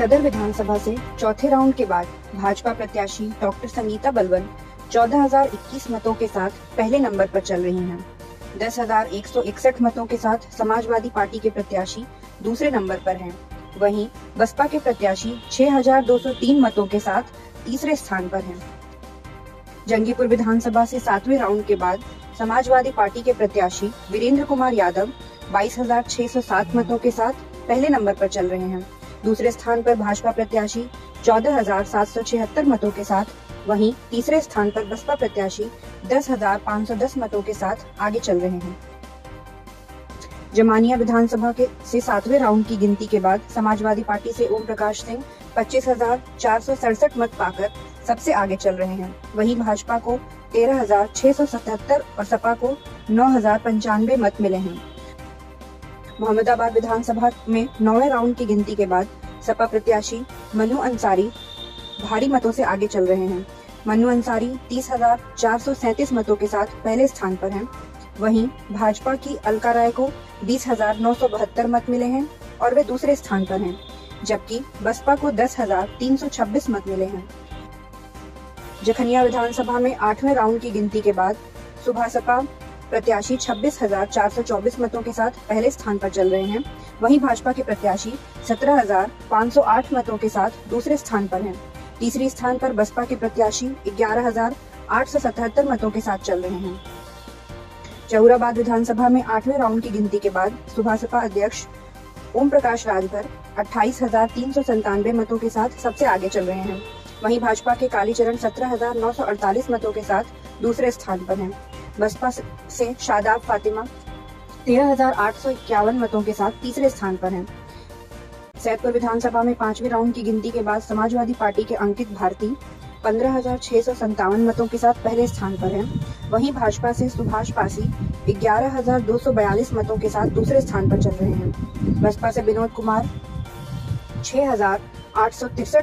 सदर विधानसभा से चौथे राउंड के बाद भाजपा प्रत्याशी डॉक्टर संगीता बलवन 14,021 मतों के साथ पहले नंबर पर चल रही हैं। 10,161 मतों के साथ समाजवादी पार्टी के प्रत्याशी दूसरे नंबर पर हैं। वहीं बसपा के प्रत्याशी 6,203 मतों के साथ तीसरे स्थान पर हैं। जंगीपुर विधानसभा से सातवें राउंड के बाद समाजवादी पार्टी के प्रत्याशी वीरेंद्र कुमार यादव 22,607 मतों के साथ पहले नंबर पर चल रहे हैं दूसरे स्थान पर भाजपा प्रत्याशी 14,776 मतों के साथ वहीं तीसरे स्थान पर बसपा प्रत्याशी 10,510 मतों के साथ आगे चल रहे हैं। जमानिया विधानसभा के से सातवें राउंड की गिनती के बाद समाजवादी पार्टी से ओम प्रकाश सिंह पच्चीस हज़ार चार सौ सड़सठ मत पाकर सबसे आगे चल रहे हैं। वहीं भाजपा को तेरह हज़ार छह सौ सतहत्तर और सपा को नौ हज़ार पंचानवे मत मिले हैं। मोहम्मदाबाद विधानसभा में नौवे राउंड की गिनती के बाद सपा प्रत्याशी मनु अंसारी भारी मतों से आगे चल रहे हैं। मनु अंसारी तीस हज़ार चार सौ सैतीस मतों के साथ पहले स्थान पर हैं। वहीं भाजपा की अलका राय को बीस हज़ार नौ सौ बहत्तर मत मिले हैं और वे दूसरे स्थान पर हैं, जबकि बसपा को दस हज़ार तीन सौ छब्बीस मत मिले हैं। जखनिया विधानसभा में आठवें राउंड की गिनती के बाद सुबह सपा प्रत्याशी छब्बीस हज़ार चार सौ चौबीस मतों के साथ पहले स्थान पर चल रहे हैं। वहीं भाजपा के प्रत्याशी सत्रह हज़ार पाँच सौ आठ मतों के साथ दूसरे स्थान पर हैं। तीसरे स्थान पर बसपा के प्रत्याशी ग्यारह हज़ार आठ सौ सतहत्तर मतों के साथ चल रहे हैं। चौराबाद विधानसभा में आठवें राउंड की गिनती के बाद सुभाषपा अध्यक्ष ओम प्रकाश राजभर अट्ठाईस हज़ार तीन सौ संतानवे मतों के साथ सबसे आगे चल रहे हैं। वहीं भाजपा के कालीचरण सत्रह हज़ार नौ सौ अड़तालीस मतों के साथ दूसरे स्थान पर हैं। बसपा से शादाब फातिमा तेरह मतों के साथ तीसरे स्थान पर हैं सैदपुर विधानसभा में पाँचवें राउंड की गिनती के बाद समाजवादी पार्टी के अंकित भारती पंद्रह मतों के साथ पहले स्थान पर हैं। वहीं भाजपा से सुभाष पासी ग्यारह हज़ार दो सौ बयालीस मतों के साथ दूसरे स्थान पर चल रहे हैं बसपा से विनोद कुमार छह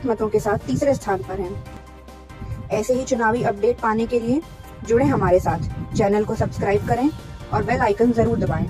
मतों के साथ तीसरे स्थान पर हैं। ऐसे ही चुनावी अपडेट पाने के लिए जुड़े हमारे साथ चैनल को सब्सक्राइब करें और बेल आइकन ज़रूर दबाएँ।